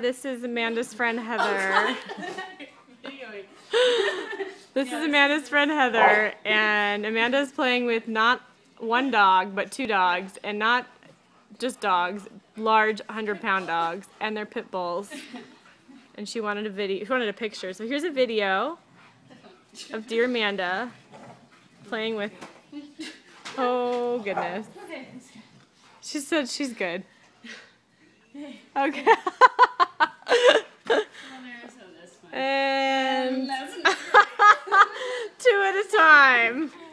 This is Amanda's friend Heather. this is Amanda's friend Heather, and Amanda's playing with not one dog, but two dogs, and not just dogs, large 100 pound dogs, and they're pit bulls. And she wanted a video, she wanted a picture. So here's a video of dear Amanda playing with, oh goodness. She said she's good. Okay. and two at a time.